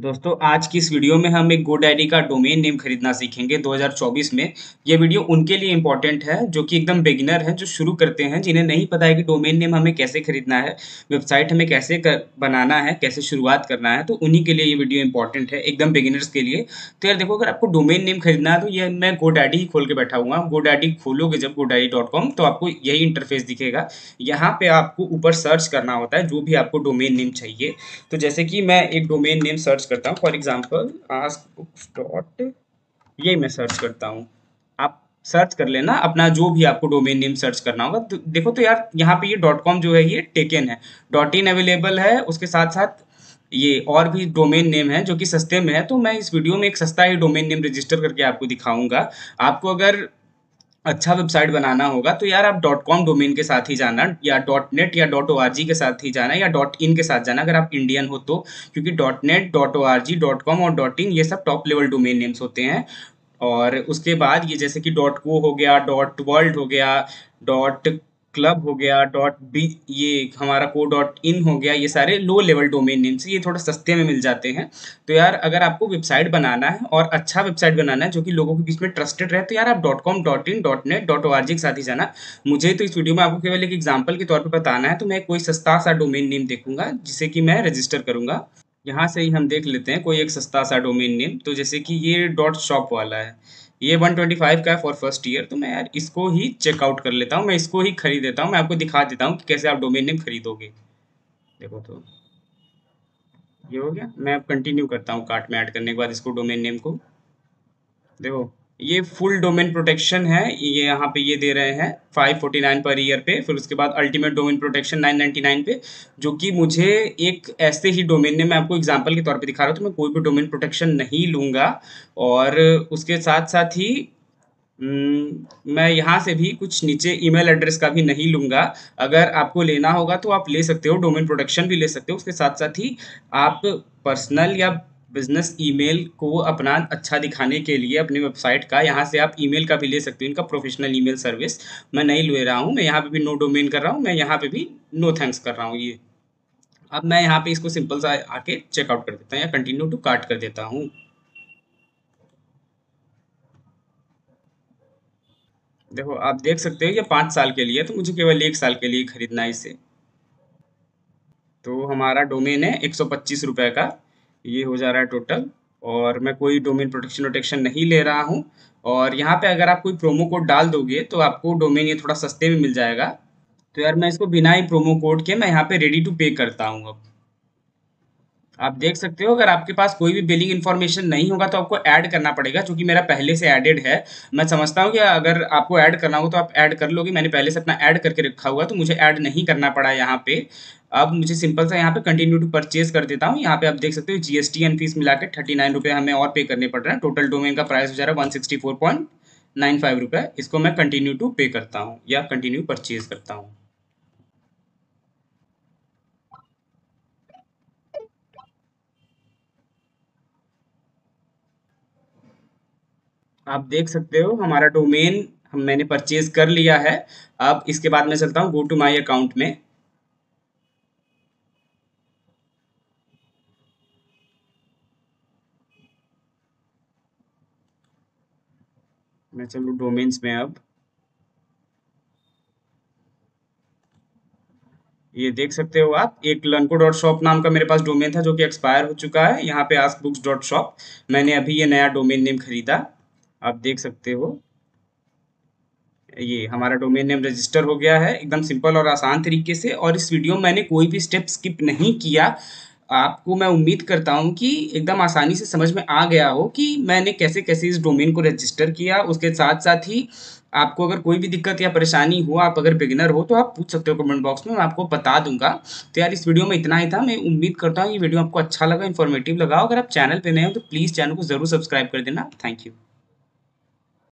दोस्तों आज की इस वीडियो में हम एक गोडैडी का डोमेन नेम खरीदना सीखेंगे 2024 में। ये वीडियो उनके लिए इम्पोर्टेंट है जो कि एकदम बिगिनर हैं जो शुरू करते हैं जिन्हें नहीं पता है कि डोमेन नेम हमें कैसे खरीदना है वेबसाइट हमें कैसे कर, बनाना है कैसे शुरुआत करना है तो उन्हीं के लिए ये वीडियो इंपॉर्टेंट है एकदम बिगिनर्स के लिए। तो यार देखो अगर आपको डोमेन नेम खरीदना है तो ये मैं गोडैडी ही खोल के बैठा हुआ हूँ। गोडैडी खोलोगे जब गोडैडी तो आपको यही इंटरफेस दिखेगा। यहाँ पे आपको ऊपर सर्च करना होता है जो भी आपको डोमेन नेम चाहिए। तो जैसे कि मैं एक डोमेन नेम सर्च करता हूँ। For example ask books dot ये मैं सर्च करता हूँ। आप सर्च कर लेना, अपना जो भी आपको डोमेन नेम सर्च करना होगा। तो देखो तो यार, यहाँ पे ये डॉट कॉम जो है, ये टेकन है। डॉट इन अवेलेबल है, उसके साथ साथ ये और भी डोमेन नेम है जो कि सस्ते में है। तो मैं इस वीडियो में एक सस्ता ही डोमेन नेम रजिस्टर करके आपको दिखाऊँगा। आपको अगर अच्छा वेबसाइट बनाना होगा तो यार आप. डॉट कॉम डोमेन के साथ ही जाना, या. डॉट नेट या. डॉट ओ आर जी के साथ ही जाना, या. डॉट इन के साथ जाना, अगर आप इंडियन हो तो क्योंकि. Dot net dot O R G dot com और. डॉट इन ये सब टॉप लेवल डोमेन नेम्स होते हैं। और उसके बाद ये जैसे कि. डॉट को हो गया डॉट वर्ल्ड हो गया डॉट क्लब हो गया डॉट बी ये हमारा को डॉट इन हो गया, ये सारे लो लेवल डोमेन नेम्स ये थोड़ा सस्ते में मिल जाते हैं। तो यार, अगर आपको वेबसाइट बनाना है और अच्छा वेबसाइट बनाना है, जो कि लोगों के बीच में ट्रस्टेड रहे तो यार आप dot com dot in dot net dot O R G के साथ ही जाना। मुझे तो इस वीडियो में आपको केवल एक एग्ज़ाम्पल के तौर पर बताना है तो मैं कोई सस्ता सा डोमेन नेम देखूँगा, जिसे कि मैं रजिस्टर करूँगा। यहाँ से ही हम देख लेते हैं, कोई एक सस्ता सा डोमेन नेम तो जैसे कि ये डॉट शॉप वाला है। ये 125 का है फॉर फ़र्स्ट ईयर तो मैं यार इसको ही चेकआउट कर लेता हूँ, मैं इसको ही खरीद देता हूँ, मैं आपको दिखा देता हूँ कि कैसे आप डोमेन नेम खरीदोगे। देखो तो ये हो गया, मैं अब कंटिन्यू करता हूँ कार्ट में ऐड करने के बाद इसको डोमेन नेम को। देखो ये फुल डोमेन प्रोटेक्शन है ये यहाँ पे ये दे रहे हैं 549 पर ईयर पे फिर उसके बाद अल्टीमेट डोमेन प्रोटेक्शन 999 पे जो कि मुझे एक ऐसे ही डोमेन ने मैं आपको एग्जांपल के तौर पे दिखा रहा हूँ तो मैं कोई भी डोमेन प्रोटेक्शन नहीं लूँगा और उसके साथ साथ ही हम्म, मैं यहाँ से भी कुछ नीचे ईमेल एड्रेस का भी नहीं लूँगा अगर आपको लेना होगा तो आप ले सकते हो डोमेन प्रोटेक्शन भी ले सकते हो उसके साथ साथ ही आप पर्सनल या बिज़नेस ईमेल को अपना अच्छा दिखाने के लिए अपनी वेबसाइट का, यहाँ से आप ईमेल का भी ले सकते हो, इनका प्रोफेशनल ईमेल सर्विस मैं नहीं ले रहा हूँ, मैं यहाँ पे भी नो डोमेन कर रहा हूँ, मैं यहाँ पे भी नो थैंक्स कर रहा हूँ ये। अब मैं यहाँ पे इसको सिंपल सा आके चेकआउट कर देता हूँ या कंटिन्यू टू कार्ट कर देता हूँ। देखो, आप देख सकते हो ये पाँच साल के लिए तो मुझे केवल एक साल के लिए खरीदना है इसे। तो हमारा डोमेन है एक सौ पच्चीस रुपये का। ये हो जा रहा है टोटल और मैं कोई डोमेन प्रोटेक्शन वोटेक्शन नहीं ले रहा हूँ। और यहाँ पे अगर आप कोई प्रोमो कोड डाल दोगे तो आपको डोमेन ये थोड़ा सस्ते में मिल जाएगा। तो यार, मैं इसको बिना ही प्रोमो कोड के, मैं यहाँ पे रेडी टू पे करता हूँ अब। आप देख सकते हो, अगर आपके पास कोई भी बिलिंग इन्फॉर्मेशन नहीं होगा तो आपको ऐड करना पड़ेगा क्योंकि मेरा पहले से एडेड है। मैं समझता हूँ कि अगर आपको ऐड करना हो तो आप ऐड कर लोगे, मैंने पहले से अपना ऐड करके रखा हुआ तो मुझे ऐड नहीं करना पड़ा यहाँ पे। अब मुझे सिंपल सा यहाँ पे कंटिन्यू टू परचेज कर देता हूँ। यहाँ पे आप देख सकते हो जीएसटी एंड फ़ीस मिला के थर्टी नाइन रुपये हमें और पे करने पड़ रहे हैं। टोटल डोमेन का प्राइस हो जा रहा है one sixty four point nine five रुपये इसको मैं कंटिन्यू टू पे करता हूँ या कंटिन्यू परचेज करता हूँ। आप देख सकते हो, हमारा डोमेन हम मैंने परचेज कर लिया है। अब इसके बाद मैं चलता हूँ गो टू माई अकाउंट में। मैं चलू डोमेन्स में अब। ये देख सकते हो आप, एक लनको डॉट शॉप नाम का मेरे पास डोमेन था जो कि एक्सपायर हो चुका है। यहाँ पे आस्क बुक्स डॉट शॉप, मैंने अभी ये नया डोमेन नेम खरीदा। आप देख सकते हो। ये हमारा डोमेन नेम रजिस्टर हो गया है। एकदम सिंपल और आसान तरीके से। और इस वीडियो में मैंने कोई भी स्टेप स्किप नहीं किया। आपको मैं उम्मीद करता हूँ कि एकदम आसानी से समझ में आ गया हो कि मैंने कैसे कैसे इस डोमेन को रजिस्टर किया। उसके साथ साथ ही आपको अगर कोई भी दिक्कत या परेशानी हो, आप अगर बिगिनर हो तो आप पूछ सकते हो कमेंट बॉक्स में। मैं आपको बता दूँगा। तो यार, इस वीडियो में इतना ही था। मैं उम्मीद करता हूँ ये वीडियो आपको अच्छा लगा इन्फॉर्मेटिव लगा। अगर आप चैनल पर नए हो तो प्लीज़ चैनल को ज़रूर सब्सक्राइब कर देना। Thank you